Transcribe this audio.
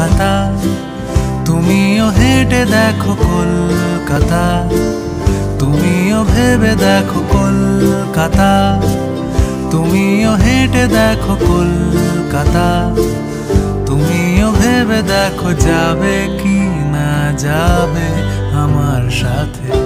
কলকাতা। তুমিও হেঁটে দেখো কলকাতা। তুমিও ভেবে দেখো কলকাতা। তুমিও হেঁটে দেখো কলকাতা। তুমিও ভেবে দেখো যাবে কি না যাবে আমার সাথে।